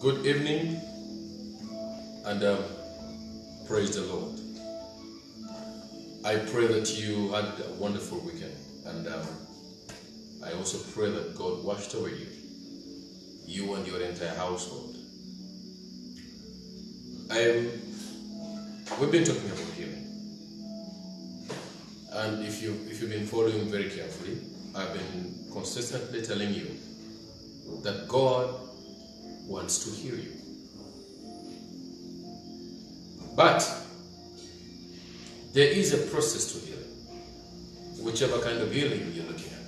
Good evening and um, praise the Lord. I pray that you had a wonderful weekend and um, I also pray that God washed over you, you and your entire household. I'm, we've been talking about healing. And if, you, if you've been following very carefully, I've been consistently telling you that God wants to heal you. But there is a process to healing, whichever kind of healing you're looking at.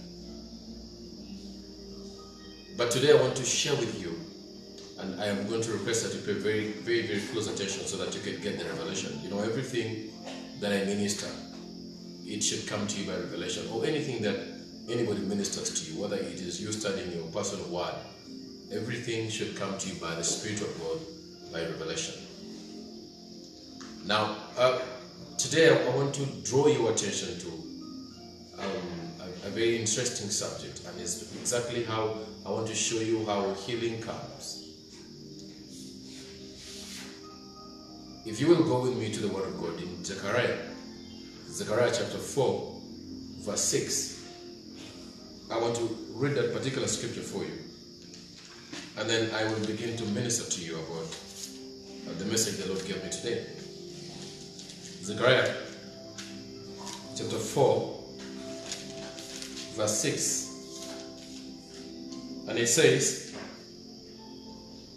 But today I want to share with you, and I am going to request that you pay very, very, very close attention so that you can get the revelation. You know, everything that I minister, it should come to you by revelation, or anything that anybody ministers to you, whether it is you studying your personal word, everything should come to you by the Spirit of God, by revelation. Now, uh, today I want to draw your attention to um, a, a very interesting subject, and it's exactly how I want to show you how healing comes. If you will go with me to the Word of God in Zechariah, Zechariah chapter 4, verse 6, I want to read that particular scripture for you. And then I will begin to minister to you about uh, the message the Lord gave me today. Zechariah chapter 4, verse 6. And it says,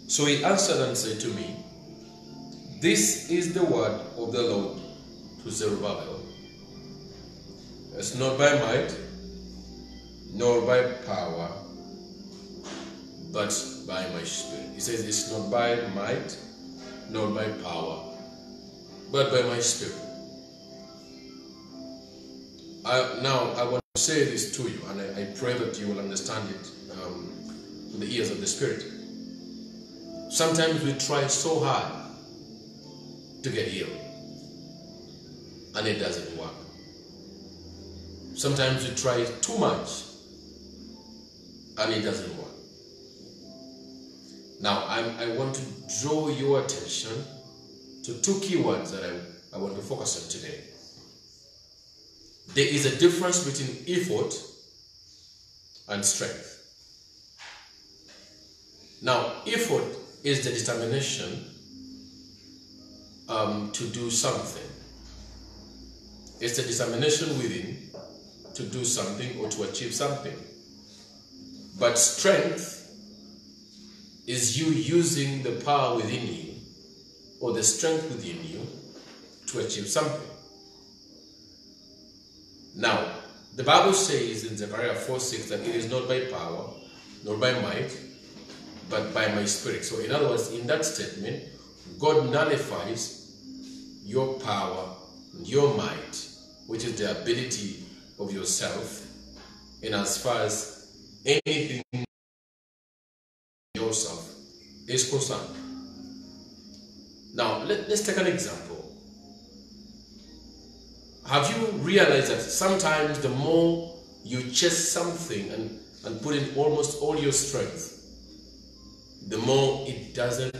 So he answered and said to me, This is the word of the Lord to Zerubbabel. It's not by might, nor by power, but by my spirit. He says it's not by might, nor by power, but by my spirit. I, now, I want to say this to you, and I, I pray that you will understand it um, with the ears of the Spirit. Sometimes we try so hard to get healed, and it doesn't work. Sometimes we try too much, and it doesn't work. Now, I'm, I want to draw your attention to two keywords that I, I want to focus on today. There is a difference between effort and strength. Now, effort is the determination um, to do something. It's the determination within to do something or to achieve something. But strength is you using the power within you or the strength within you to achieve something. Now, the Bible says in Zechariah 4 6 that it is not by power nor by might, but by my spirit. So, in other words, in that statement, God nullifies your power, your might, which is the ability of yourself, in as far as anything yourself is concerned. Now, let, us take an example. Have you realized that sometimes the more you chase something and, and put in almost all your strength, the more it doesn't.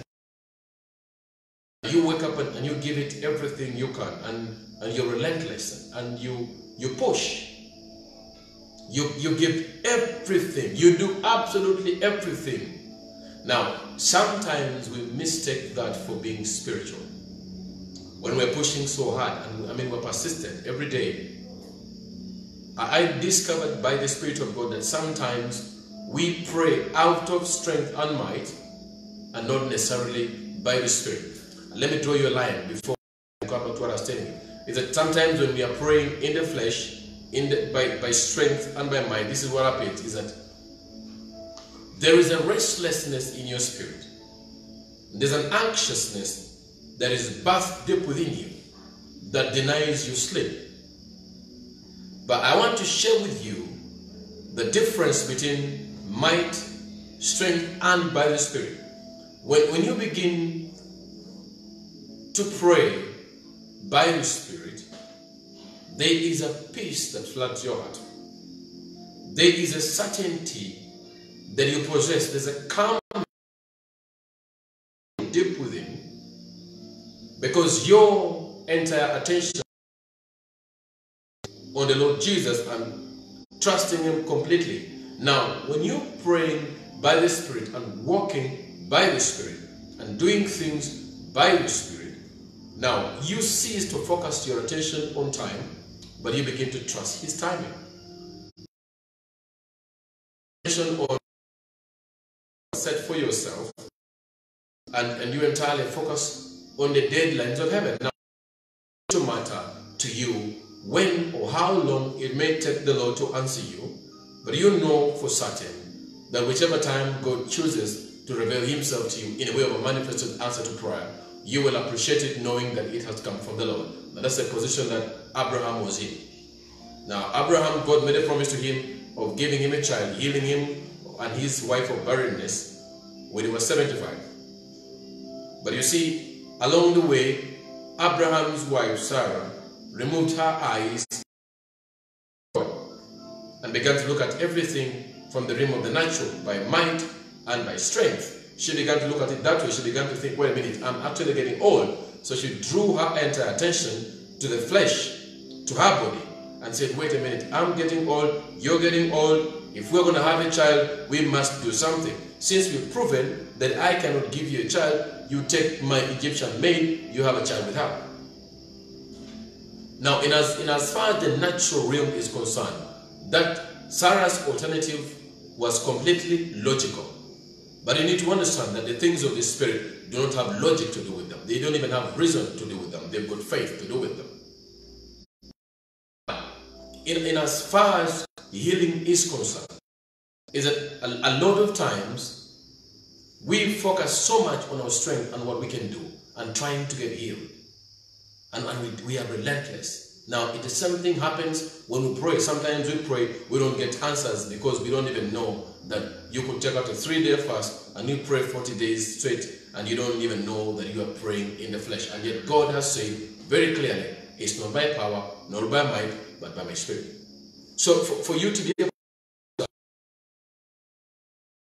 You wake up and, and you give it everything you can, and, and you're relentless, and you you push. You you give everything. You do absolutely everything. Now, sometimes we mistake that for being spiritual. When we're pushing so hard, and I mean we're persistent every day. I discovered by the Spirit of God that sometimes we pray out of strength and might and not necessarily by the Spirit. Let me draw you a line before I come to what I was telling you. Is that sometimes when we are praying in the flesh, in the, by, by strength and by might, this is what happens, is that there is a restlessness in your spirit. There's an anxiousness that is bathed deep within you that denies you sleep. But I want to share with you the difference between might, strength, and by the Spirit. When, when you begin to pray by the Spirit, there is a peace that floods your heart. There is a certainty that you possess. There's a calm deep within because your entire attention on the Lord Jesus and trusting Him completely. Now, when you're praying by the Spirit and walking by the Spirit and doing things by the Spirit, now you cease to focus your attention on time, but you begin to trust His timing. On set for yourself, and, and you entirely focus on the deadlines of heaven. Now, it doesn't matter to you when or how long it may take the Lord to answer you, but you know for certain that whichever time God chooses to reveal himself to you in a way of a manifested answer to prayer, you will appreciate it knowing that it has come from the Lord. Now that's the position that Abraham was in. Now, Abraham, God made a promise to him of giving him a child, healing him and his wife of barrenness when he was 75. But you see, along the way, Abraham's wife Sarah removed her eyes and began to look at everything from the realm of the natural by might and by strength. She began to look at it that way. She began to think, wait a minute, I'm actually getting old. So she drew her entire attention to the flesh, to her body, and said, wait a minute, I'm getting old, you're getting old. If we're going to have a child, we must do something. Since we've proven that I cannot give you a child, you take my Egyptian maid, you have a child with her. Now, in as, in as far as the natural realm is concerned, that Sarah's alternative was completely logical. But you need to understand that the things of the Spirit do not have logic to do with them. They don't even have reason to do with them. They've got faith to do with them. In, in as far as healing is concerned, is that a, a lot of times we focus so much on our strength and what we can do and trying to get healed. And, and we, we are relentless. Now, if the same thing happens when we pray. Sometimes we pray, we don't get answers because we don't even know that you could take out a three-day fast and you pray 40 days straight and you don't even know that you are praying in the flesh. And yet God has said very clearly, it's not by power, nor by might, but by my spirit. So for, for you to give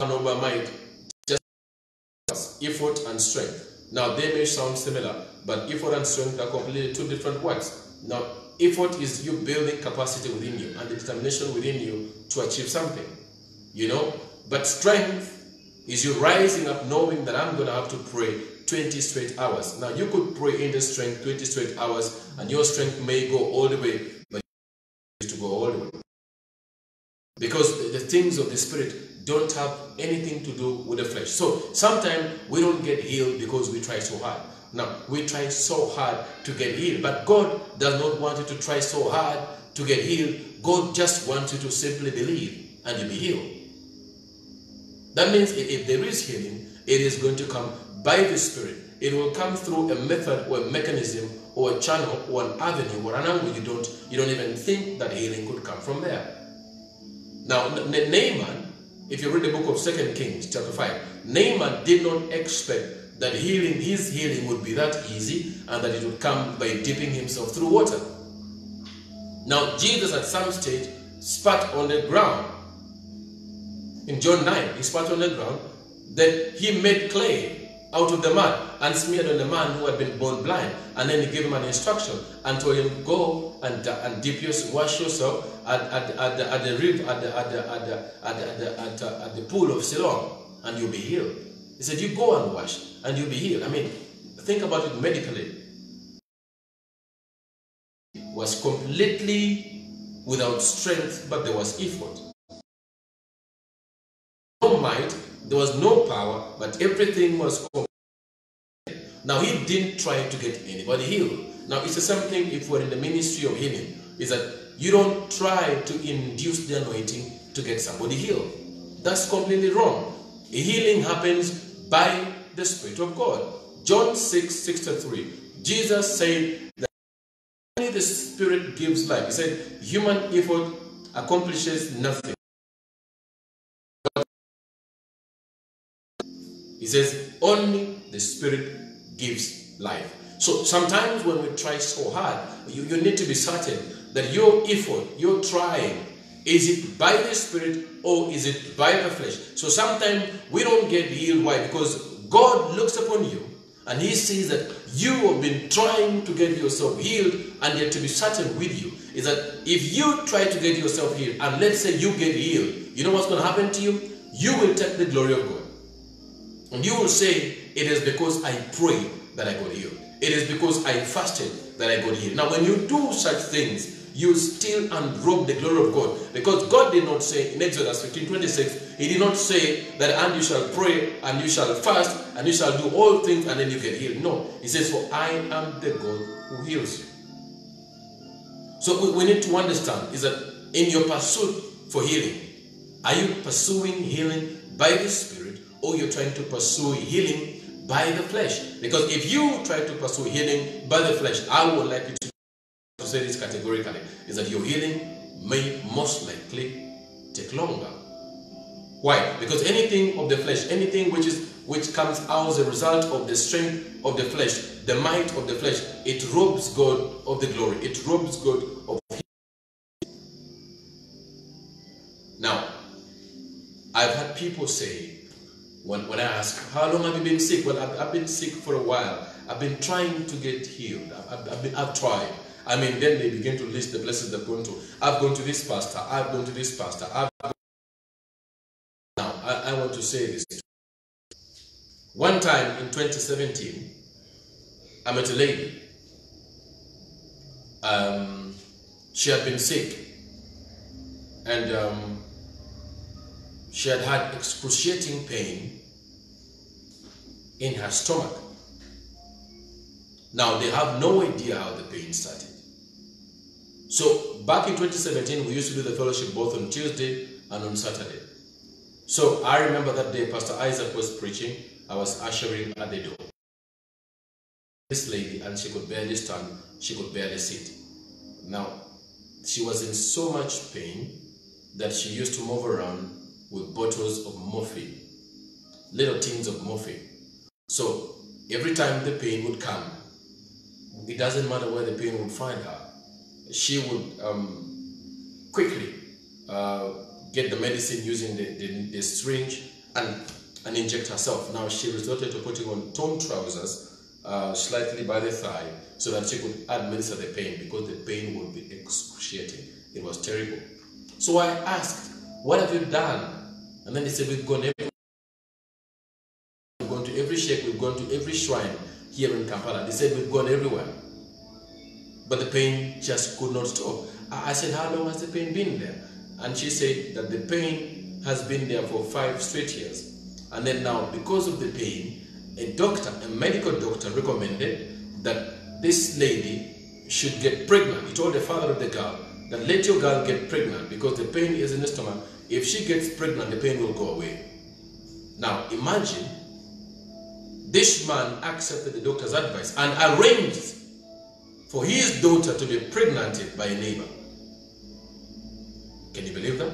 not mind, just effort and strength. Now, they may sound similar, but effort and strength are completely two different words. Now, effort is you building capacity within you and the determination within you to achieve something, you know. But strength is you rising up knowing that I'm going to have to pray 20 straight hours. Now, you could pray in the strength 20 straight hours, and your strength may go all the way, Because the, things of the Spirit don't have anything to do with the flesh. So sometimes we don't get healed because we try so hard. Now, we try so hard to get healed, but God does not want you to try so hard to get healed. God just wants you to simply believe and you'll be healed. That means if there is healing, it is going to come by the Spirit. It will come through a method or a mechanism or a channel or an avenue or an angle you don't you don't even think that healing could come from there. Now, Naaman if you read the book of Second Kings, chapter 5, Naaman did not expect that healing, his healing would be that easy and that it would come by dipping himself through water. Now, Jesus at some stage spat on the ground. In John 9, he spat on the ground. Then he made clay out of the mud and smeared on the man who had been born blind. And then he gave him an instruction and told him, go and, and dip your, wash yourself at, at, at, the, at the river, at the, at the, at the, at the, at the, pool of Siloam, and you'll be healed. He said, you go and wash, and you'll be healed. I mean, think about it medically. Was completely without strength, but there was effort. No might, there was no power, but everything was now he didn't try to get anybody healed. Now it's the same thing if we're in the ministry of healing, is that you don't try to induce the anointing to get somebody healed. That's completely wrong. Healing happens by the Spirit of God. John 6, 63. Jesus said that only the Spirit gives life. He said, human effort accomplishes nothing. He says, only the Spirit gives life. So sometimes when we try so hard, you, you need to be certain that your effort, your trying, is it by the Spirit or is it by the flesh? So sometimes we don't get healed. Why? Because God looks upon you And he sees that you have been trying to get yourself healed, and yet to be certain with you is that if you try to get yourself healed, and let's say you get healed, you know what's going to happen to you? You will take the glory of God. And you will say, It is because I prayed that I got healed. It is because I fasted that I got healed. Now, when you do such things, you steal and unrobe the glory of God. Because God did not say in Exodus 15 26, He did not say that, and you shall pray, and you shall fast, and you shall do all things, and then you get healed. No. He says, For I am the God who heals you. So we, we need to understand is that in your pursuit for healing, are you pursuing healing by the Spirit, or you're trying to pursue healing by the flesh? Because if you try to pursue healing by the flesh, I would like you to to say this categorically is that your healing may most likely take longer. Why? Because anything of the flesh, anything which is which comes out as a result of the strength of the flesh, the might of the flesh, it robs God of the glory. It robs God of Now, I've had people say, when, when I ask, how long have you been sick? Well, I've, I've been sick for a while. I've been trying to get healed. I've, I've, been, I've tried. I mean, then they begin to list the places they've gone to. I've gone to this pastor. I've gone to this pastor. I've now, I, I want to say this. One time in 2017, I met a lady. Um, she had been sick and um, she had had excruciating pain in her stomach. Now, they have no idea how the pain started. So, back in 2017, we used to do the fellowship both on Tuesday and on Saturday. So, I remember that day Pastor Isaac was preaching, I was ushering at the door. This lady, and she could barely stand, she could barely sit. Now, she was in so much pain that she used to move around with bottles of morphine, little tins of morphine. So every time the pain would come, it doesn't matter where the pain would find her, she would um, quickly uh, get the medicine using the, the, the, syringe and, and inject herself. Now she resorted to putting on torn trousers uh, slightly by the thigh so that she could administer the pain because the pain would be excruciating. It was terrible. So I asked, What have you done? And then he said, We've gone everywhere. We've gone to every sheikh, we've gone to every shrine here in Kampala. They said, We've gone everywhere. But the pain just could not stop. I said, How long has the pain been there? And she said that the pain has been there for five straight years. And then now, because of the pain, a doctor, a medical doctor, recommended that this lady should get pregnant. He told the father of the girl that let your girl get pregnant because the pain is in the stomach. If she gets pregnant, the pain will go away. Now, imagine this man accepted the doctor's advice and arranged for his daughter to be pregnant by a neighbor. Can you believe that?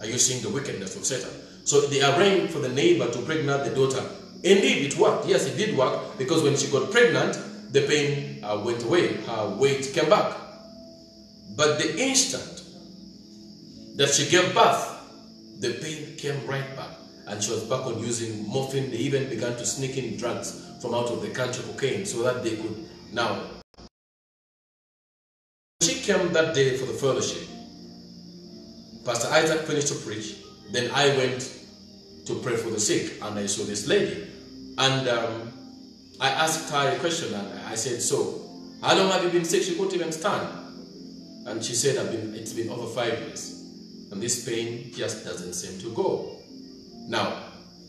Are you seeing the wickedness of Satan? So they arranged for the neighbor to pregnant the daughter. Indeed, it worked. Yes, it did work because when she got pregnant, the pain uh, went away. Her weight came back. But the instant that she gave birth, the pain came right back. And she was back on using morphine. They even began to sneak in drugs from out of the country, cocaine, so that they could now. She came that day for the fellowship. Pastor Isaac finished to preach. Then I went to pray for the sick, and I saw this lady. And um, I asked her a question, and I said, So, how long have you been sick? She couldn't even stand. And she said, I've been, it's been over five years. And this pain just doesn't seem to go. Now,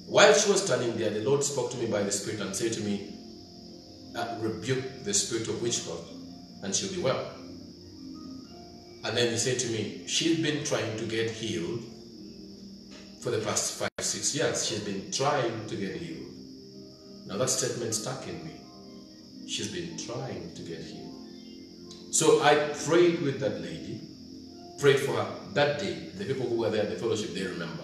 while she was standing there, the Lord spoke to me by the Spirit and said to me, uh, rebuke the spirit of witchcraft and she'll be well. And then he said to me, she's been trying to get healed for the past five, six years. She's been trying to get healed. Now that statement stuck in me. She's been trying to get healed. So I prayed with that lady, prayed for her that day. The people who were there at the fellowship, they remember.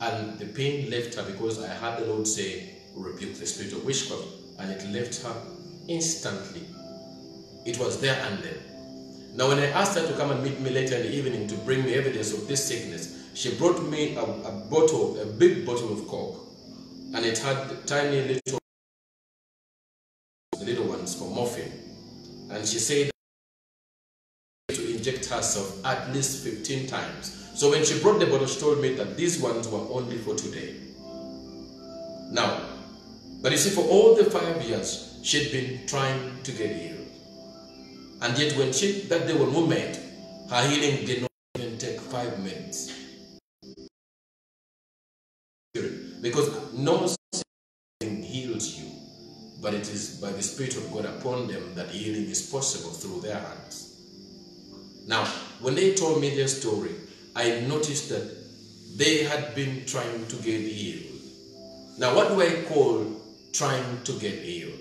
And the pain left her because I heard the Lord say, rebuke the spirit of witchcraft. And it left her instantly. It was there and then. Now when I asked her to come and meet me later in the evening to bring me evidence of this sickness, she brought me a, a bottle, a big bottle of coke. And it had tiny little, little ones for morphine. And she said, herself at least 15 times. So when she brought the bottle, she told me that these ones were only for today. Now, but you see, for all the five years, she'd been trying to get healed. And yet when she that day when we met, her healing did not even take five minutes. Because no sin heals you, but it is by the Spirit of God upon them that healing is possible through their hands. Now, when they told me their story, I noticed that they had been trying to get healed. Now, what do I call trying to get healed?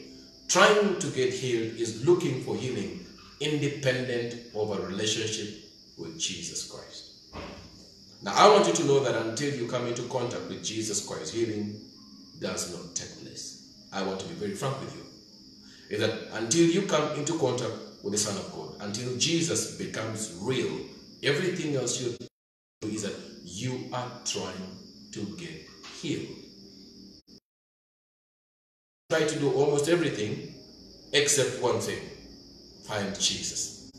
Trying to get healed is looking for healing independent of a relationship with Jesus Christ. Now, I want you to know that until you come into contact with Jesus Christ, healing does not take place. I want to be very frank with you. Is that until you come into contact with the Son of God, until Jesus becomes real, everything else you do is that you are trying to get healed. Try to do almost everything except one thing find Jesus.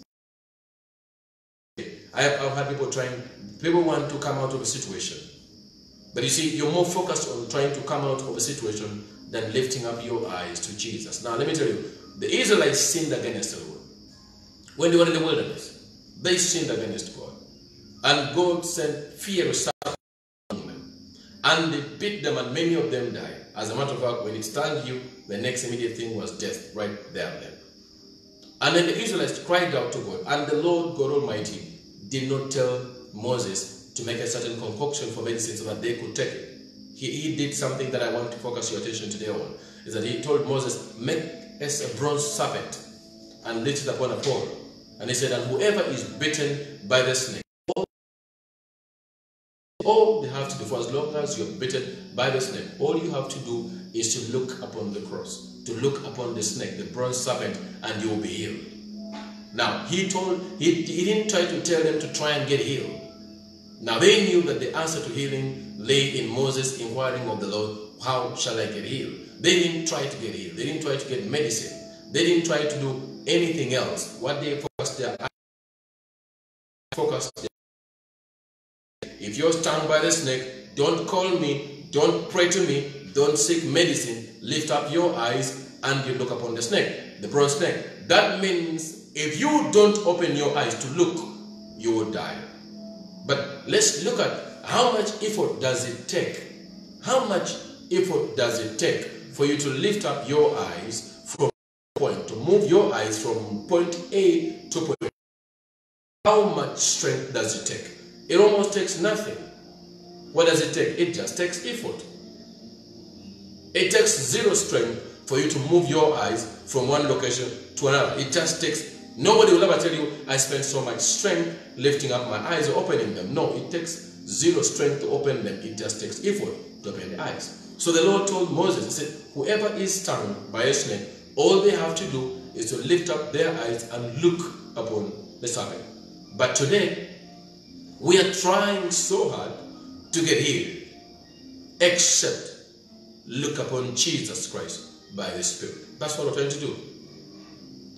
I have, I've had people trying, people want to come out of a situation. But you see, you're more focused on trying to come out of a situation than lifting up your eyes to Jesus. Now, let me tell you, the Israelites sinned against the Lord. When they were in the wilderness, they sinned against God. And God sent fear among them. And they beat them, and many of them died. As a matter of fact, when it stung you, the next immediate thing was death right there and then. And then the Israelites cried out to God, and the Lord God Almighty did not tell Moses to make a certain concoction for medicine so that they could take it. He, he did something that I want to focus your attention today on. Is that he told Moses, make us a bronze serpent and lit it upon a pole. And he said, and whoever is bitten by the snake, all, they have to do for as long as you're bitten by the snake, all you have to do is to look upon the cross, to look upon the snake, the bronze serpent, and you will be healed. Now, he told, he, he didn't try to tell them to try and get healed. Now, they knew that the answer to healing lay in Moses inquiring of the Lord, how shall I get healed? They didn't try to get healed. They didn't try to get medicine. They didn't try to do anything else. What they focused their, if you're stung by the snake, don't call me, don't pray to me, don't seek medicine. Lift up your eyes and you look upon the snake, the bronze snake. That means if you don't open your eyes to look, you will die. But let's look at how much effort does it take? How much effort does it take for you to lift up your eyes move your eyes from point A to point B? How much strength does it take? It almost takes nothing. What does it take? It just takes effort. It takes zero strength for you to move your eyes from one location to another. It just takes Nobody will ever tell you, I spent so much strength lifting up my eyes or opening them. No, it takes zero strength to open them. It just takes effort to open the eyes. So the Lord told Moses, He said, whoever is stung by a snake, all they have to do is to lift up their eyes and look upon the serpent. But today, we are trying so hard to get healed, except look upon Jesus Christ by the Spirit. That's what we're trying to do.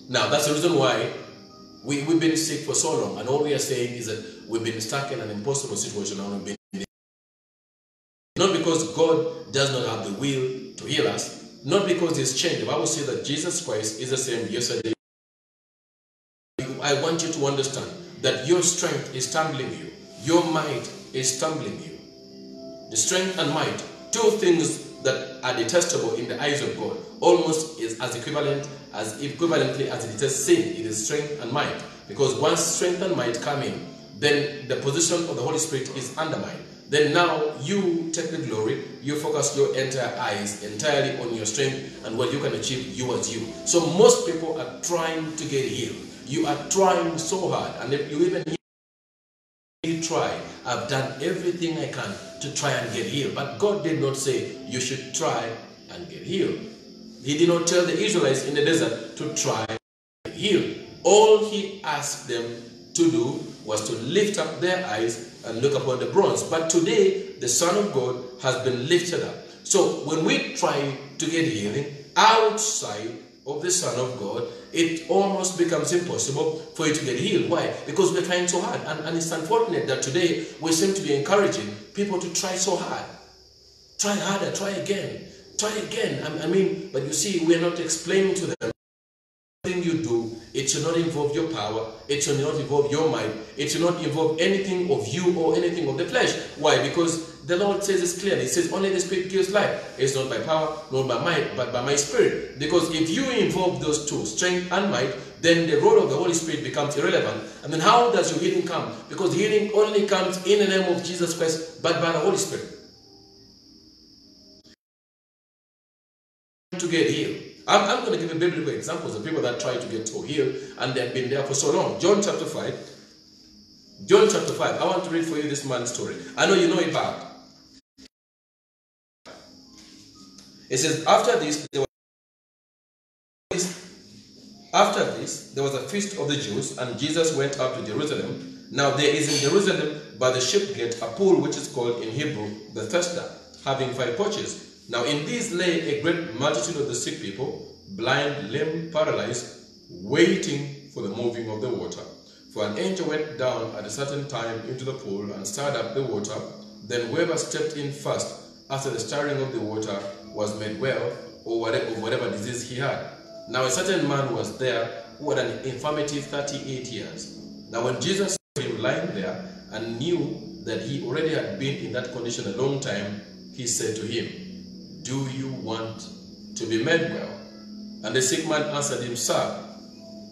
Now, that's the reason why we, we've been sick for so long, and all we are saying is that we've been stuck in an impossible situation and we've been not because God does not have the will to heal us, not because He's changed. The Bible says that Jesus Christ is the same yesterday. I want you to understand that your strength is stumbling you, your might is stumbling you. The strength and might, two things that are detestable in the eyes of God, almost is as equivalent as equivalently as it is sin. It is strength and might. Because once strength and might come in, then the position of the Holy Spirit is undermined. Then now you take the glory, you focus your entire eyes entirely on your strength and what you can achieve, you as you. So most people are trying to get healed. You are trying so hard, and if you even try, I've done everything I can to try and get healed. But God did not say you should try and get healed. He did not tell the Israelites in the desert to try and heal. All he asked them to do was to lift up their eyes and look upon the bronze. But today, the Son of God has been lifted up. So when we try to get healing outside of the Son of God, it almost becomes impossible for you to get healed. Why? Because we're trying so hard. And, and it's unfortunate that today we seem to be encouraging people to try so hard. Try harder, try again, try again. I, I mean, but you see, we're not explaining to them thing you do, it should not involve your power, it should not involve your mind, it should not involve anything of you or anything of the flesh. Why? Because the Lord says this clearly. He says, Only the Spirit gives life. It's not by power, not by might, but by my Spirit. Because if you involve those two, strength and might, then the role of the Holy Spirit becomes irrelevant. And then how does your healing come? Because healing only comes in the name of Jesus Christ, but by the Holy Spirit. To get healed. I'm, I'm going to give you biblical examples of people that try to get to healed and they've been there for so long. John chapter 5. John chapter 5. I want to read for you this man's story. I know you know it bad. It says, after this, there was after this, there was a feast of the Jews, and Jesus went up to Jerusalem. Now there is in Jerusalem by the ship gate a pool which is called in Hebrew the Bethesda, having five porches. Now in these lay a great multitude of the sick people, blind, lame, paralyzed, waiting for the moving of the water. For an angel went down at a certain time into the pool and stirred up the water. Then whoever stepped in first after the stirring of the water was made well, or whatever, whatever disease he had. Now a certain man was there who had an infirmity 38 years. Now when Jesus saw him lying there and knew that he already had been in that condition a long time, he said to him, do you want to be made well? And the sick man answered him, Sir,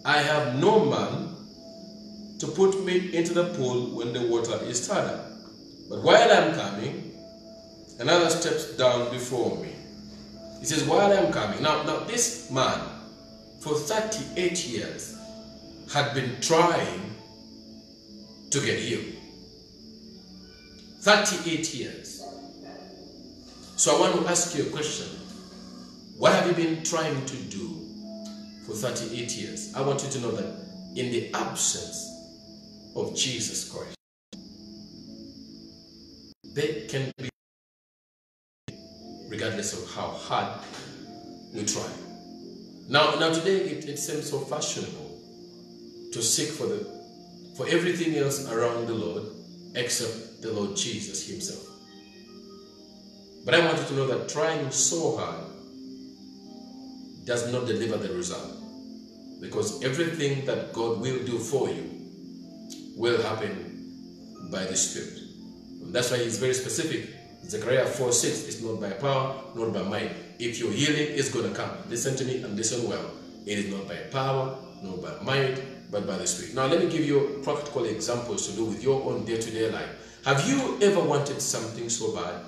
I have no man to put me into the pool when the water is stirred up. But while I'm coming, another steps down before me. He says, While I'm coming. Now, now this man, for 38 years, had been trying to get healed. 38 years. So I want to ask you a question. What have you been trying to do for 38 years? I want you to know that in the absence of Jesus Christ, they can be regardless of how hard you try. Now, now today it, it seems so fashionable to seek for the for everything else around the Lord except the Lord Jesus Himself. But I want you to know that trying so hard does not deliver the result. Because everything that God will do for you will happen by the Spirit. And that's why he's very specific. Zechariah 4 6 is not by power, not by might. If your healing is going to come, listen to me and listen well. It is not by power, not by might, but by the Spirit. Now, let me give you practical examples to do with your own day to day life. Have you ever wanted something so bad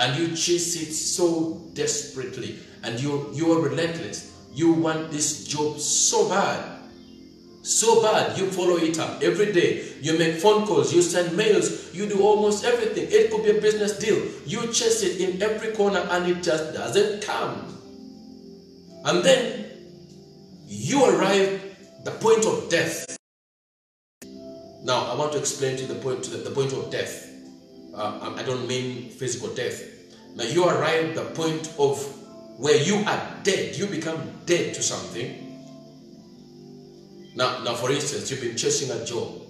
and you chase it so desperately. And you you are relentless. You want this job so bad. So bad. You follow it up every day. You make phone calls. You send mails. You do almost everything. It could be a business deal. You chase it in every corner and it just doesn't come. And then you arrive the point of death. Now i want to explain to you the point to the, the point of death uh, I don't mean physical death. Now you arrive the point of where you are dead. You become dead to something. Now, now for instance, you've been chasing a job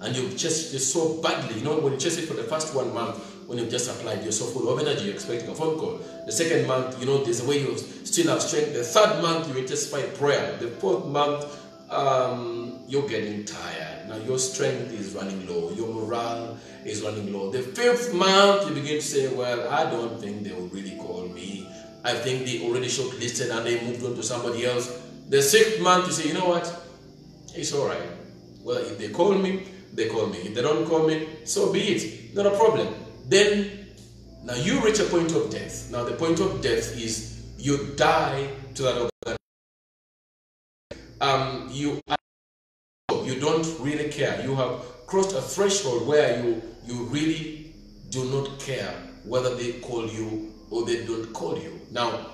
and you've chased it so badly. You know, when you chase it for the first one month, when you've just applied, you're so full of energy, you're expecting a phone call. The second month, you know, there's a way you still have strength. The third month, you intensify prayer. The fourth month, um, you're getting tired. Now your strength is running low. Your morale is running low. The fifth month, you begin to say, well, I don't think they will really call me. I think they already shortlisted and they moved on to somebody else. The sixth month, you say, you know what? It's all right. Well, if they call me, they call me. If they don't call me, so be it. Not a problem. Then, now you reach a point of death. Now, the point of death is you die to that. Um, you you don't really care. You have crossed a threshold where you you really do not care whether they call you or they don't call you. Now,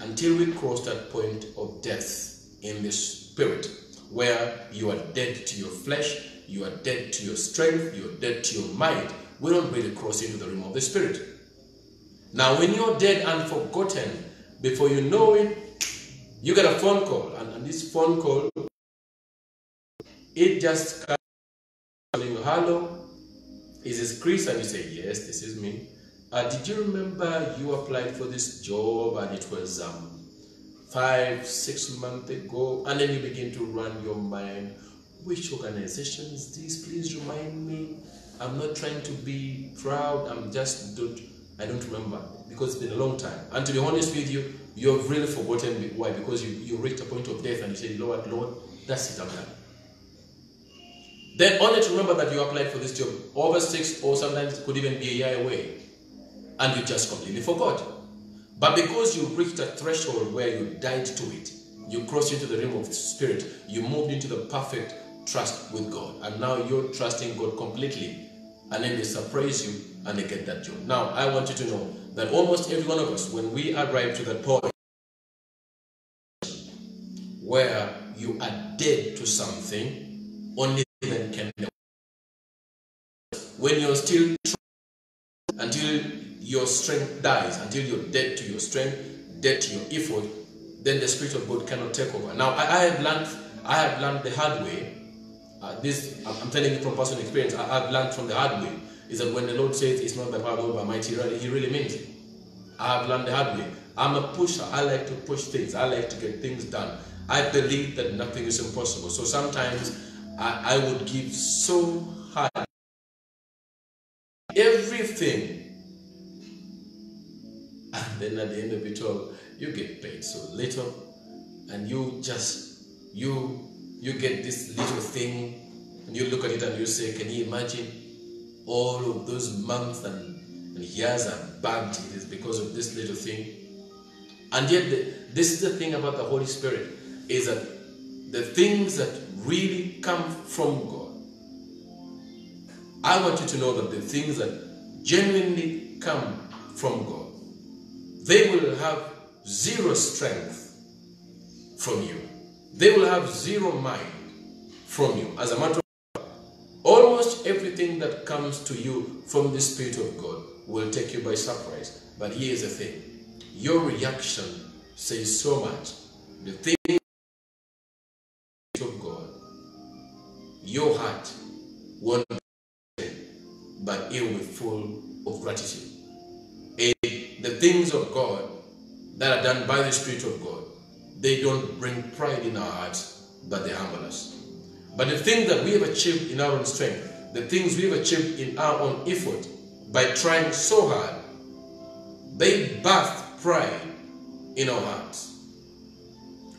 until we cross that point of death in the spirit, where you are dead to your flesh, you are dead to your strength, you are dead to your mind, we don't really cross into the realm of the spirit. Now, when you're dead and forgotten, before you know it, You get a phone call, and, and this phone call, it just calling you, hello, is this Chris? And you say, yes, this is me. Uh, did you remember you applied for this job and it was um, five, six months ago? And then you begin to run your mind, which organization is this? Please remind me. I'm not trying to be proud. I'm just don't. I don't remember because it's been a long time. And to be honest with you, you have really forgotten why. Because you, you reached a point of death and you say, Lord, Lord, that's it, I'm done. Then only to remember that you applied for this job over six or sometimes it could even be a year away. And you just completely forgot. But because you reached a threshold where you died to it, you crossed into the realm of the spirit, you moved into the perfect trust with God. And now you're trusting God completely. And then they surprise you and they get that job. Now, I want you to know that almost every one of us, when we arrive to that point where you are dead to something, only then can when you're still until your strength dies, until you're dead to your strength, dead to your effort, then the Spirit of God cannot take over. Now, I, I have learned, I have learned the hard way. Uh, this, I'm telling you from personal experience. I, have learned from the hard way is that when the Lord says it's not by power or by might, he really, he really means it. I have learned the hard way. I'm a pusher. I like to push things. I like to get things done. I believe that nothing is impossible. So sometimes I, I would give so hard everything. And then at the end of it all, you get paid so little and you just you you get this little thing and you look at it and you say, Can you imagine all of those months and, and years are bagged it is because of this little thing? And yet the, this is the thing about the Holy Spirit is that the things that really come from God. I want you to know that the things that genuinely come from God, they will have zero strength from you. They will have zero mind from you. As a matter of fact, almost everything that comes to you from the Spirit of God will take you by surprise. But here's the thing your reaction says so much. The thing of God, your heart won't be but it will be full of gratitude. The things of God that are done by the Spirit of God, they don't bring pride in our hearts, but they humble us. But the things that we have achieved in our own strength, the things we have achieved in our own effort, by trying so hard, they birth pride in our hearts.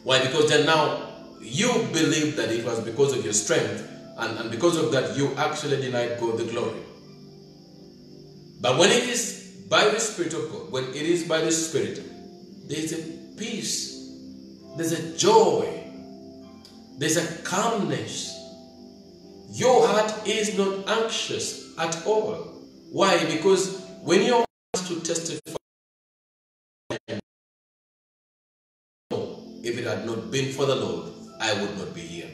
Why? Because then now you believe that it was because of your strength, and, and because of that, you actually denied God the glory. But when it is by the Spirit of God, when it is by the Spirit, there is a peace, there's a joy, there's a calmness. Your heart is not anxious at all. Why? Because when you're asked to testify, if it had not been for the Lord, I would not be here.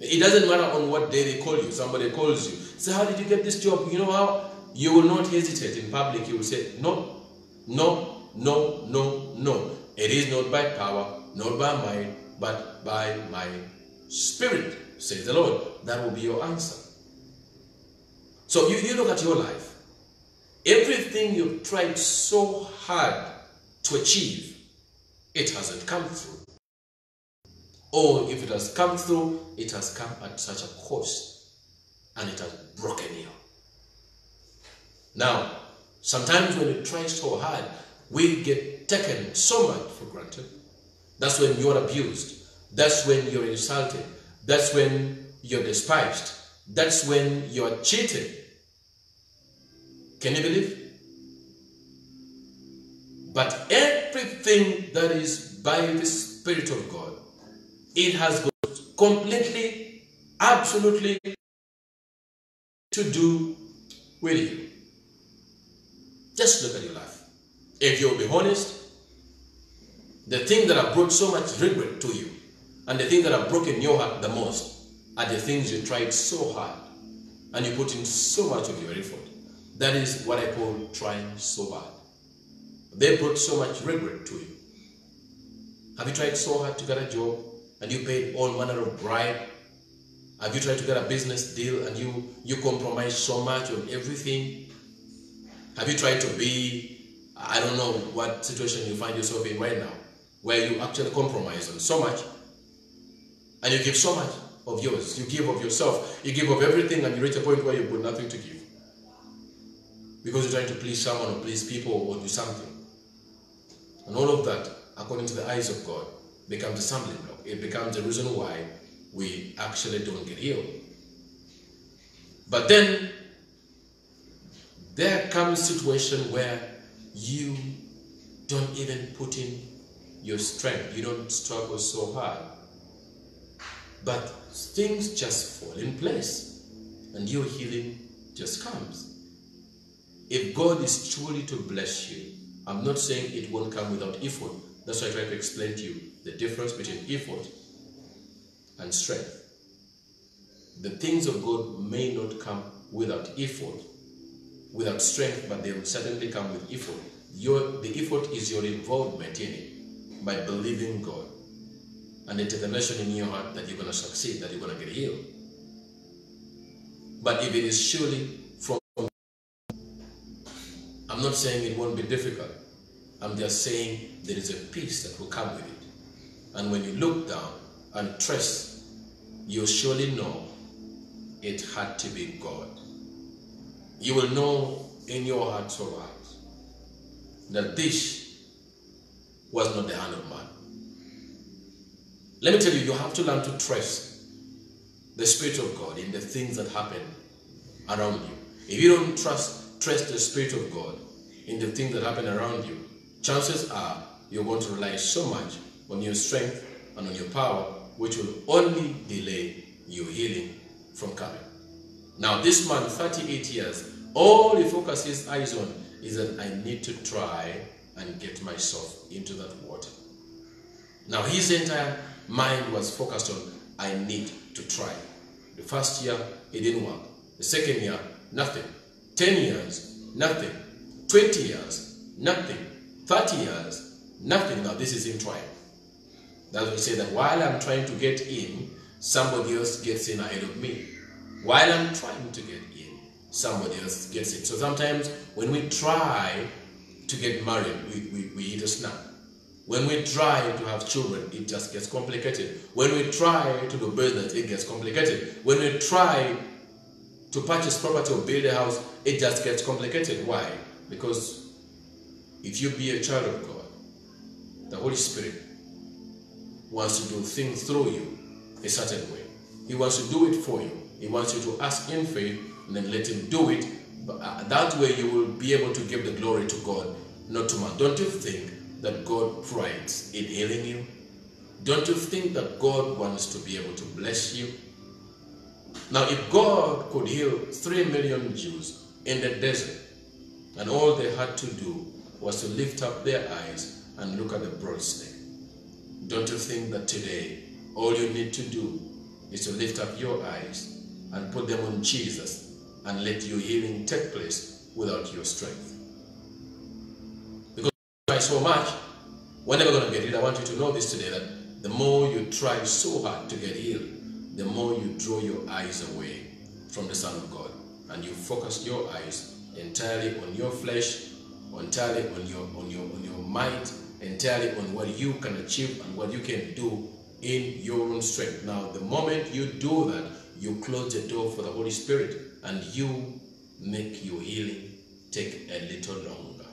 It doesn't matter on what day they call you. Somebody calls you. Say, how did you get this job? You know how? You will not hesitate in public. You will say, no, no, no, no, no. It is not by power, not by might, but by my spirit, says the Lord. That will be your answer. So you, you look at your life. Everything you've tried so hard to achieve, it hasn't come through. Or if it has come through, it has come at such a cost and it has broken you. Now, sometimes when you try so hard, we get taken so much for granted. That's when you're abused. That's when you're insulted. That's when you're despised. That's when you're cheated. Can you believe? But everything that is by the Spirit of God, it has got completely, absolutely to do with you. Just look at your life. If you'll be honest, the things that have brought so much regret to you and the things that have broken your heart the most are the things you tried so hard and you put in so much of your effort. That is what I call trying so hard. They brought so much regret to you. Have you tried so hard to get a job and you paid all manner of bribe? Have you tried to get a business deal and you, you compromise so much on everything? Have you tried to be, I don't know what situation you find yourself in right now, where you actually compromise on so much and you give so much of yours. You give of yourself. You give of everything and you reach a point where you've got nothing to give. Because you're trying to please someone or please people or do something. And all of that, according to the eyes of God, becomes a stumbling block. It becomes the reason why we actually don't get healed. But then there comes a situation where you don't even put in your strength. You don't struggle so hard. But things just fall in place and your healing just comes. If God is truly to bless you, I'm not saying it won't come without effort. That's why I try to explain to you the difference between effort and strength. The things of God may not come without effort, without strength, but they will certainly come with effort. Your, the effort is your involvement in it by believing God and the determination in your heart that you're going to succeed, that you're going to get healed. But if it is surely from, I'm not saying it won't be difficult. I'm just saying there is a peace that will come with it. And when you look down and trust, you'll surely know it had to be God. You will know in your heart of hearts that this was not the hand of man. Let me tell you, you have to learn to trust the Spirit of God in the things that happen around you. If you don't trust, trust the Spirit of God in the things that happen around you, chances are you're going to rely so much on your strength and on your power, which will only delay your healing from coming. Now, this man, 38 years, all he focuses his eyes on is that I need to try and get myself into that water. Now, his entire mind was focused on, I need to try. The first year, it didn't work. The second year, nothing. 10 years, nothing. 20 years, nothing. 30 years, nothing. Now, this is him trying. That's why we say that while I'm trying to get in, somebody else gets in ahead of me. While I'm trying to get in, somebody else gets in. So sometimes when we try to get married, we, we, we hit a snap. When we try to have children, it just gets complicated. When we try to do business, it gets complicated. When we try to purchase property or build a house, it just gets complicated. Why? Because if you be a child of God, the Holy Spirit wants to do things through you a certain way. He wants to do it for you. He wants you to ask in faith and then let Him do it. Uh, that way you will be able to give the glory to God, not to man. Don't you think that God prides in healing you? Don't you think that God wants to be able to bless you? Now, if God could heal three million Jews in the desert, and all they had to do was to lift up their eyes and look at the snake, don't you think that today all you need to do is to lift up your eyes and put them on Jesus and let your healing take place without your strength? Because you try so much, we're never going to get it. I want you to know this today that the more you try so hard to get healed, the more you draw your eyes away from the Son of God and you focus your eyes entirely on your flesh, entirely on your on your on your mind, entirely on what you can achieve and what you can do in your own strength. Now, the moment you do that, you close the door for the Holy Spirit and you make your healing take a little longer.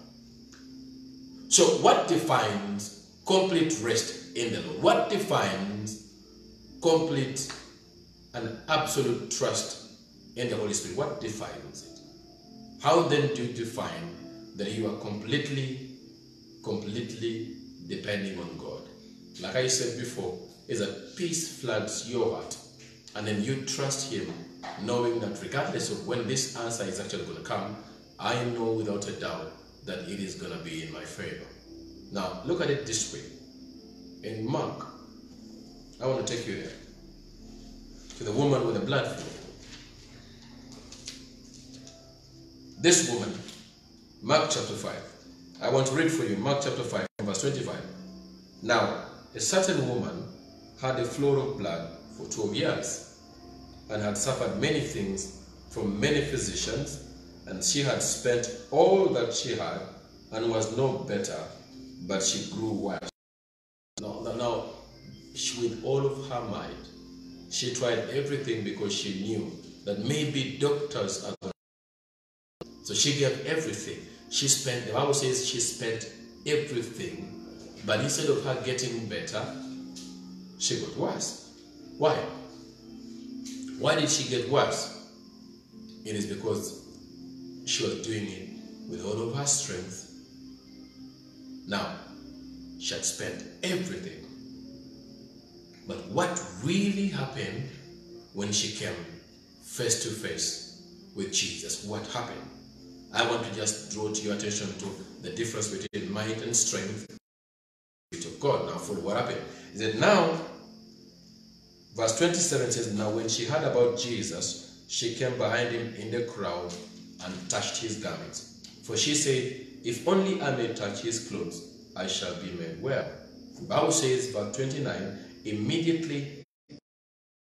So, what defines complete rest in the Lord? What defines complete and absolute trust in the Holy Spirit? What defines it? How then do you define that you are completely, completely depending on God? Like I said before, is that peace floods your heart. And then you trust Him, knowing that regardless of when this answer is actually going to come, I know without a doubt that it is going to be in my favor. Now, look at it this way. In Mark, I want to take you there to the woman with the blood flow. This woman, Mark chapter 5. I want to read for you Mark chapter 5, verse 25. Now, a certain woman had a flow of blood for 12 years and had suffered many things from many physicians, and she had spent all that she had and was no better, but she grew worse. Now, now, she, with all of her might, she tried everything because she knew that maybe doctors are going so she gave everything. She spent, the Bible says she spent everything. But instead of her getting better, she got worse. Why? Why did she get worse? It is because she was doing it with all of her strength. Now, she had spent everything. But what really happened when she came face to face with Jesus? What happened? I want to just draw to your attention to the difference between might and strength of God. Now, for what happened? Is that now, verse 27 says, Now when she heard about Jesus, she came behind him in the crowd and touched his garments. For she said, If only I may touch his clothes, I shall be made well. The Bible says, verse 29, immediately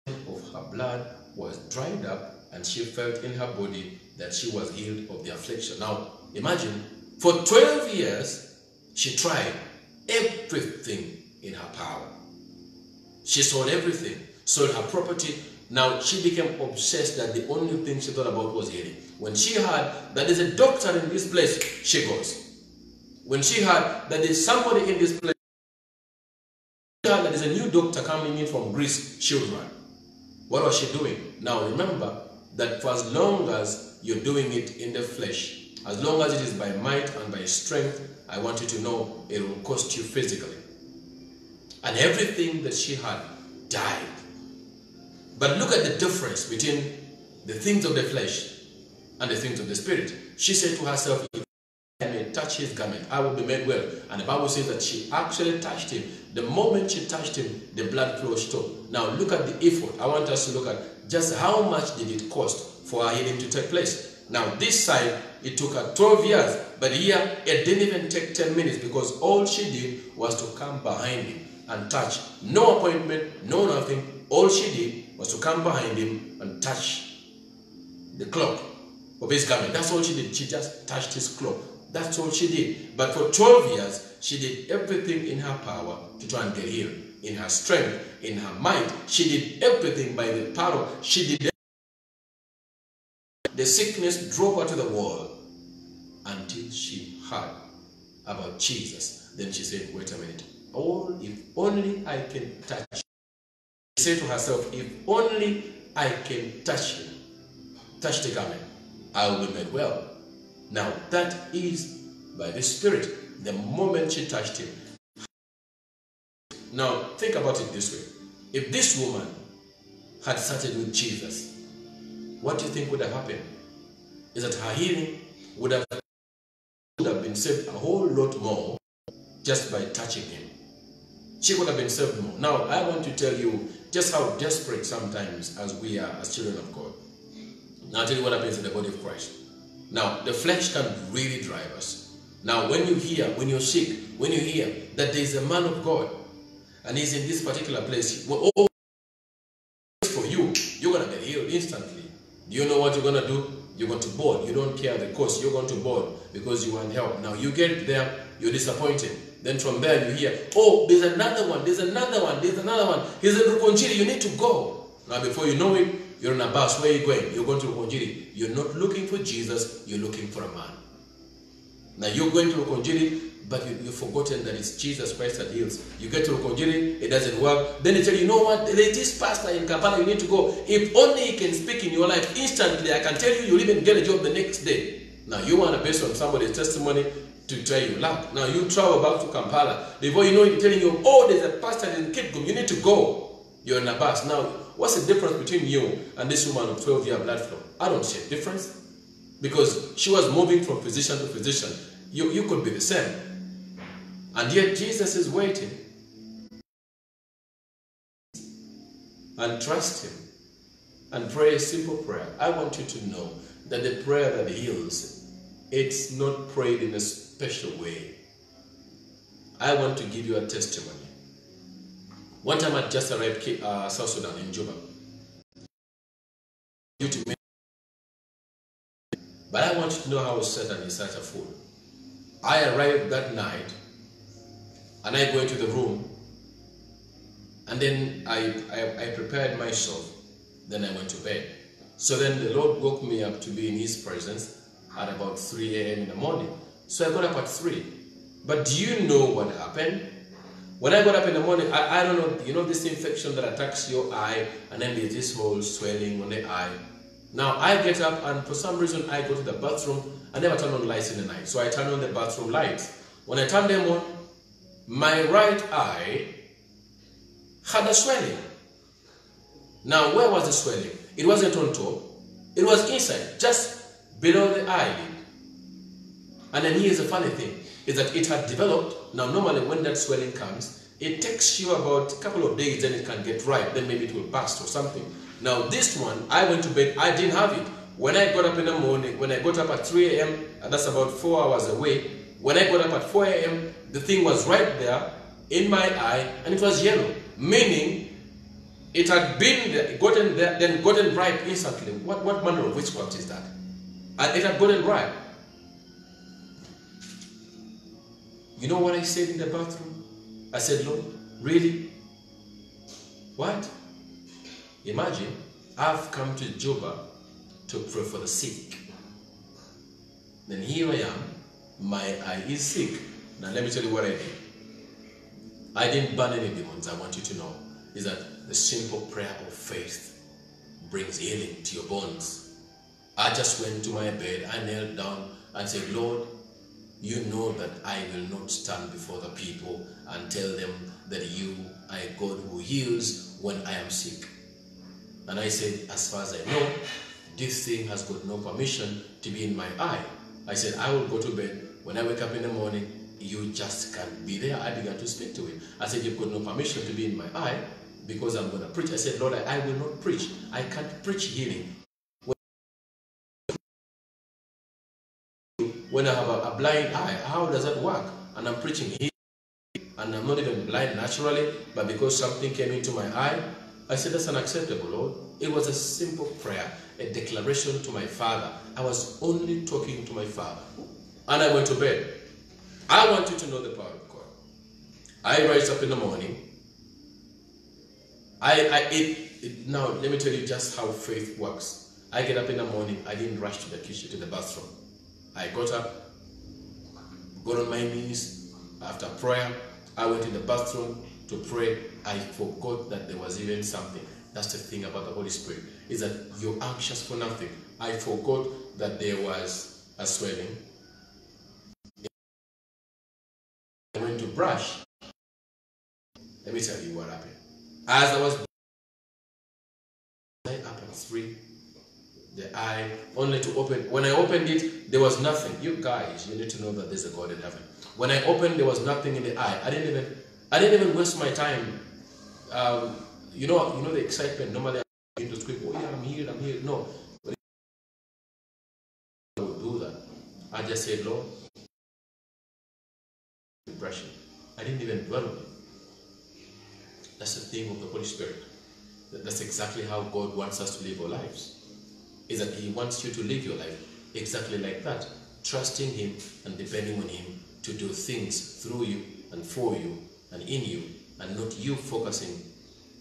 of her blood was dried up, and she felt in her body that she was healed of the affliction. Now, imagine, for 12 years, she tried everything in her power. She sold everything, sold her property. Now, she became obsessed that the only thing she thought about was healing. When she heard that there's a doctor in this place, she goes. When she heard that there's somebody in this place, that there's a new doctor coming in from Greece, she would run. What was she doing? Now remember that for as long as you're doing it in the flesh, as long as it is by might and by strength, I want you to know it will cost you physically. And everything that she had died. But look at the difference between the things of the flesh and the things of the spirit. She said to herself, If I may touch his garment, I will be made well. And the Bible says that she actually touched him. The moment she touched him, the blood flow stopped. Now look at the effort. I want us to look at just how much did it cost for her healing to take place. Now, this side, it took her 12 years, but here it didn't even take 10 minutes because all she did was to come behind him and touch. No appointment, no nothing. All she did was to come behind him and touch the cloak of his garment. That's all she did. She just touched his cloak. That's all she did. But for 12 years, she did everything in her power to try and get healed. In her strength, in her might, she did everything by the power. She did the sickness drove her to the wall until she heard about Jesus. Then she said, Wait a minute. Oh, if only I can touch. She said to herself, If only I can touch him, touch the garment, I will be made well. Now, that is by the Spirit. The moment she touched him. Now, think about it this way. If this woman had started with Jesus, what do you think would have happened? Is that her healing would have, would have been saved a whole lot more just by touching him. She would have been saved more. Now, I want to tell you just how desperate sometimes as we are as children of God. Now, I'll tell you what happens in the body of Christ. Now, the flesh can really drive us. Now, when you hear, when you're sick, when you hear that there is a man of God and he's in this particular place, well, oh, for you, you're going to get healed instantly. Do you know what you're going to do? You're going to board. You don't care the cost. You're going to board because you want help. Now you get there, you're disappointed. Then from there you hear, oh, there's another one, there's another one, there's another one. Here's a Rukungiri, you need to go. Now before you know it, you're in a bus. Where are you going? You're going to Rukungiri. You're not looking for Jesus, you're looking for a man. Now you're going to Rukungiri, but you, you've forgotten that it's Jesus Christ that heals. You get to Rukungiri, it doesn't work. Then they tell you, you know what, there's this pastor in Kampala, you need to go. If only he can speak in your life instantly, I can tell you, you'll even get a job the next day. Now you want to base on somebody's testimony to tell you luck. Now you travel back to Kampala. Before you know it, telling you, oh, there's a pastor in Kitgum, you need to go. You're in a bus. Now, what's the difference between you and this woman of 12 year blood flow? I don't see a difference. Because she was moving from physician to physician. You, you could be the same. And yet Jesus is waiting. And trust Him. And pray a simple prayer. I want you to know that the prayer that heals, it's not prayed in a special way. I want to give you a testimony One time I just arrived uh, South Sudan in Juba. But I want you to know how Satan is such a fool. I arrived that night and I go into the room and then I, I, I prepared myself. Then I went to bed. So then the Lord woke me up to be in His presence at about 3 a.m. in the morning. So I got up at 3. But do you know what happened? When I got up in the morning, I, I don't know, you know this infection that attacks your eye and then there's this whole swelling on the eye. Now I get up and for some reason I go to the bathroom. I never turn on lights in the night. So I turn on the bathroom lights. When I turn them on, my right eye had a swelling. Now where was the swelling? It wasn't on top. It was inside, just below the eyelid. And then here's a funny thing, is that it had developed. Now normally when that swelling comes, it takes you about a couple of days, then it can get right, then maybe it will burst or something. Now this one, I went to bed, I didn't have it. When I got up in the morning, when I got up at 3 a.m., that's about four hours away, when I got up at 4 a.m., the thing was right there in my eye, and it was yellow, meaning it had been there, gotten there, then gotten ripe instantly. What, what manner of witchcraft is that? And it had gotten ripe. You know what I said in the bathroom? I said, Lord, really? What? Imagine, I've come to Juba to pray for the sick. Then here I am, my eye is sick. Now let me tell you what I did. I didn't burn any demons, I want you to know. Is that the simple prayer of faith brings healing to your bones. I just went to my bed, I knelt down and said, Lord, you know that I will not stand before the people and tell them that you are a God who heals when I am sick. And I said, as far as I know, this thing has got no permission to be in my eye. I said, I will go to bed. When I wake up in the morning, you just can't be there. I began to speak to him. I said, you've got no permission to be in my eye because I'm going to preach. I said, Lord, I, I will not preach. I can't preach healing. When I have a, a blind eye, how does that work? And I'm preaching here, And I'm not even blind naturally, but because something came into my eye, I said, that's unacceptable, Lord. It was a simple prayer, a declaration to my father. I was only talking to my father. And I went to bed. I want you to know the power of God. I rise up in the morning. I, I it, it, now let me tell you just how faith works. I get up in the morning. I didn't rush to the kitchen to the bathroom. I got up, got on my knees after prayer. I went in the bathroom to pray. I forgot that there was even something. That's the thing about the Holy Spirit, is that you're anxious for nothing. I forgot that there was a swelling. I went to brush. Let me tell you what happened. As I was three, the eye only to open. When I opened it, there was nothing. You guys, you need to know that there's a God in heaven. When I opened, there was nothing in the eye. I didn't even, I didn't even waste my time. Um, you know, you know the excitement. Normally, I begin to scream, "Oh yeah, I'm here, I'm here." No, I would do that. I just said, "Lord, depression." I didn't even dwell on it. That's the thing of the Holy Spirit. That's exactly how God wants us to live our lives. Is that He wants you to live your life exactly like that, trusting Him and depending on Him to do things through you and for you and in you, and not you focusing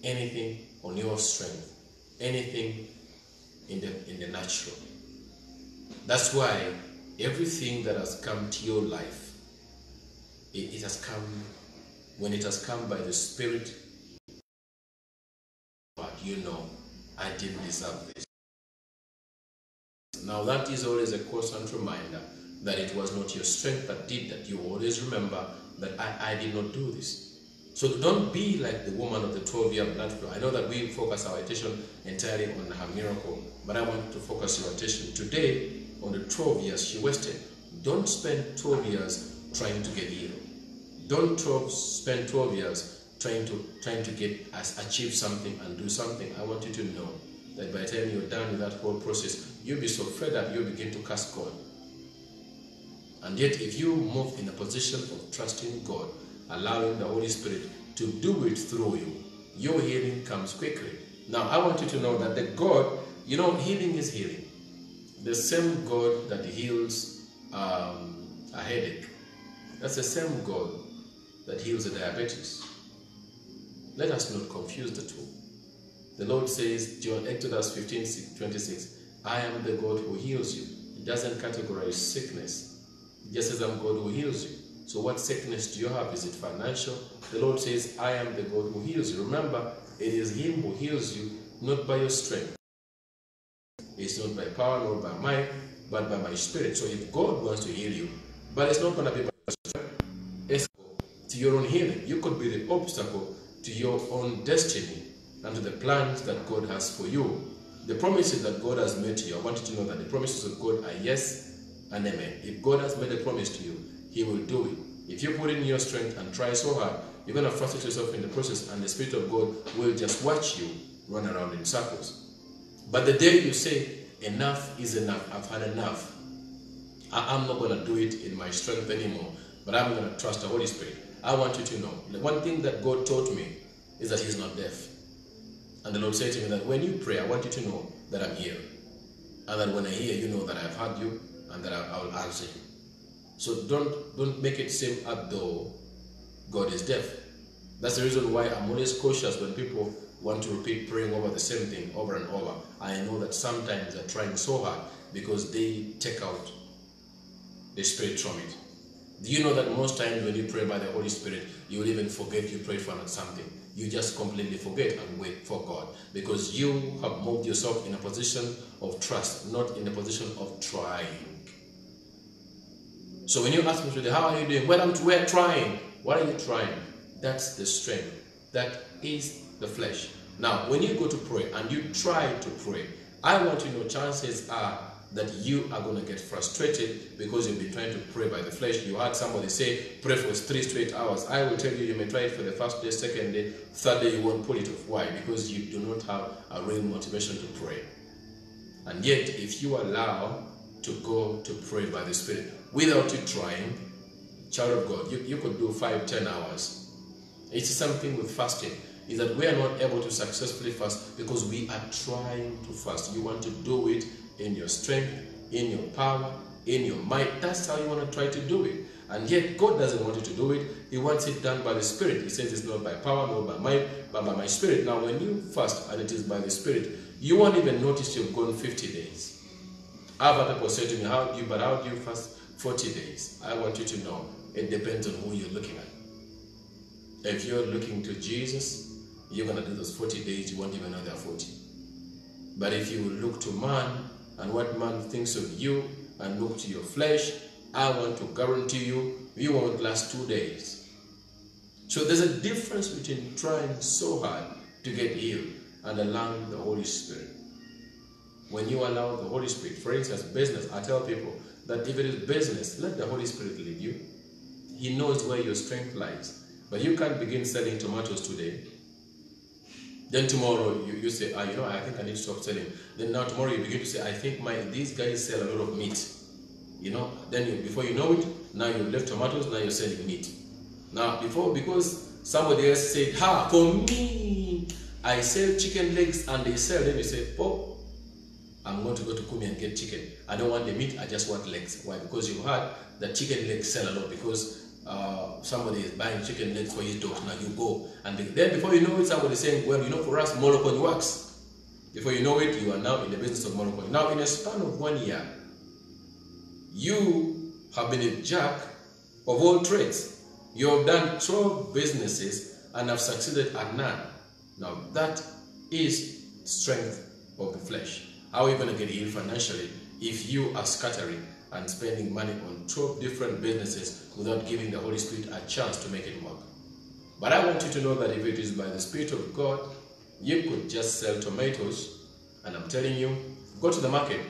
anything on your strength, anything in the in the natural. That's why everything that has come to your life, it, it has come when it has come by the Spirit. But you know, I didn't deserve this. Now that is always a constant reminder that it was not your strength that did that. You always remember that I, I did not do this. So don't be like the woman of the 12 year blood flow. I know that we focus our attention entirely on her miracle, but I want to focus your attention today on the 12 years she wasted. Don't spend 12 years trying to get healed. Don't 12, spend 12 years trying to trying to get achieve something and do something. I want you to know that by the time you're done with that whole process, you'll be so fed up you'll begin to curse God. And yet, if you move in a position of trusting God, allowing the Holy Spirit to do it through you, your healing comes quickly. Now, I want you to know that the God, you know, healing is healing. The same God that heals um, a headache, that's the same God that heals the diabetes. Let us not confuse the two. The Lord says, John Exodus 15 26, I am the God who heals you. It doesn't categorize sickness. Just says, I'm God who heals you. So, what sickness do you have? Is it financial? The Lord says, I am the God who heals you. Remember, it is Him who heals you, not by your strength. It's not by power nor by might, but by my spirit. So, if God wants to heal you, but it's not going to be by strength, it's to your own healing. You could be the obstacle to your own destiny and to the plans that God has for you. The promises that God has made to you, I want you to know that the promises of God are yes and amen. If God has made a promise to you, He will do it. If you put in your strength and try so hard, you're going to frustrate yourself in the process, and the Spirit of God will just watch you run around in circles. But the day you say, Enough is enough, I've had enough, I- I'm not going to do it in my strength anymore, but I'm going to trust the Holy Spirit. I want you to know the one thing that God taught me is that He's not deaf. And the Lord said to me that when you pray, I want you to know that I'm here. And that when I hear, you know that I've heard you and that I, I will answer you. So don't don't make it seem as though God is deaf. That's the reason why I'm always cautious when people want to repeat praying over the same thing over and over. I know that sometimes they're trying so hard because they take out the spirit from it. Do you know that most times when you pray by the Holy Spirit, you will even forget you prayed for something. You just completely forget and wait for God because you have moved yourself in a position of trust, not in a position of trying. So when you ask me today, how are you doing? Well, I'm we're trying. What are you trying? That's the strength. That is the flesh. Now, when you go to pray and you try to pray, I want to know chances are that you are going to get frustrated because you've been trying to pray by the flesh. You heard somebody say, pray for three straight hours. I will tell you, you may try it for the first day, second day, third day, you won't pull it off. Why? Because you do not have a real motivation to pray. And yet, if you allow to go to pray by the Spirit without you trying, child of God, you, you could do five, ten hours. It's something with fasting, is that we are not able to successfully fast because we are trying to fast. You want to do it in your strength, in your power, in your might. That's how you want to try to do it. And yet, God doesn't want you to do it. He wants it done by the Spirit. He says it's not by power, nor by might, but by my Spirit. Now, when you fast and it is by the Spirit, you won't even notice you've gone 50 days. Other people say to me, How do you, but how do you fast 40 days? I want you to know it depends on who you're looking at. If you're looking to Jesus, you're going to do those 40 days, you won't even know they're 40. But if you look to man and what man thinks of you and look to your flesh, I want to guarantee you, you won't last two days. So there's a difference between trying so hard to get healed and allowing the Holy Spirit. When you allow the Holy Spirit, for instance, business, I tell people that if it is business, let the Holy Spirit lead you. He knows where your strength lies. But you can't begin selling tomatoes today. Then tomorrow you, you say, ah, you know, I think I need to stop selling. Then now tomorrow you begin to say, I think my these guys sell a lot of meat. You know, then you, before you know it, now you've left tomatoes, now you're selling meat. Now before because somebody else said, ha, for me, I sell chicken legs and they sell, then you say, oh, I'm going to go to Kumi and get chicken. I don't want the meat, I just want legs. Why? Because you heard that chicken legs sell a lot because uh, somebody is buying chicken legs for his dog. Now you go. And then before you know it, somebody saying, well, you know, for us, Moroccan works. Before you know it, you are now in the business of Moroccan. Now, in a span of one year, you have been a jack of all trades. You have done 12 businesses and have succeeded at none. Now, that is strength of the flesh. How are you going to get healed financially if you are scattering and spending money on 12 different businesses without giving the Holy Spirit a chance to make it work? But I want you to know that if it is by the Spirit of God, you could just sell tomatoes, and I'm telling you, go to the market,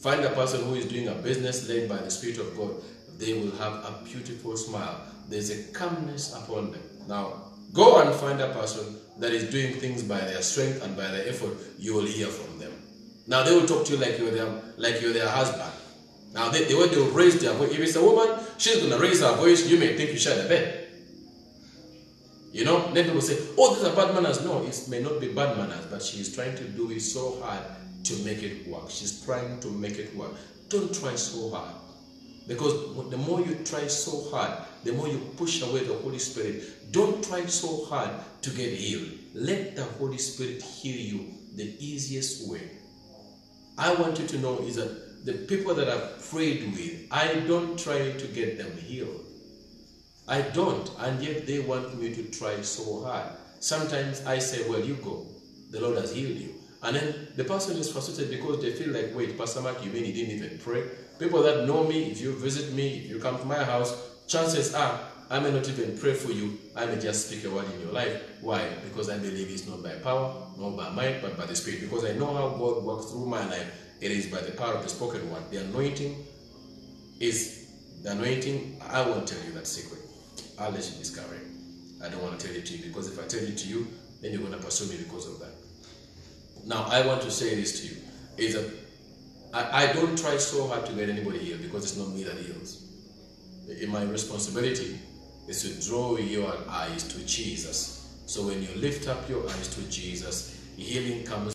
find a person who is doing a business led by the Spirit of God. They will have a beautiful smile. There's a calmness upon them. Now, go and find a person that is doing things by their strength and by their effort. You will hear from them. Now they will talk to you like you're their like you're their husband. Now they, the way they will raise their voice. If it's a woman, she's gonna raise her voice. You may think you share the bed. You know, then people say, oh, these are bad manners. No, it may not be bad manners, but she is trying to do it so hard to make it work. She's trying to make it work. Don't try so hard. Because the more you try so hard, the more you push away the Holy Spirit. Don't try so hard to get healed. Let the Holy Spirit heal you the easiest way. I want you to know is that the people that I've prayed with, I don't try to get them healed. I don't, and yet they want me to try so hard. Sometimes I say, Well, you go. The Lord has healed you. And then the person is frustrated because they feel like, Wait, Pastor Mark, you mean he didn't even pray? People that know me, if you visit me, if you come to my house, chances are I may not even pray for you. I may just speak a word in your life. Why? Because I believe it's not by power, not by might, but by the Spirit. Because I know how God works through my life. It is by the power of the spoken word. The anointing is the anointing. I won't tell you that secret. I'll let you discover it. I don't want to tell it to you because if I tell it to you, then you're going to pursue me because of that. Now, I want to say this to you is that I, I don't try so hard to get anybody healed because it's not me that heals. In my responsibility is to draw your eyes to Jesus. So when you lift up your eyes to Jesus, healing comes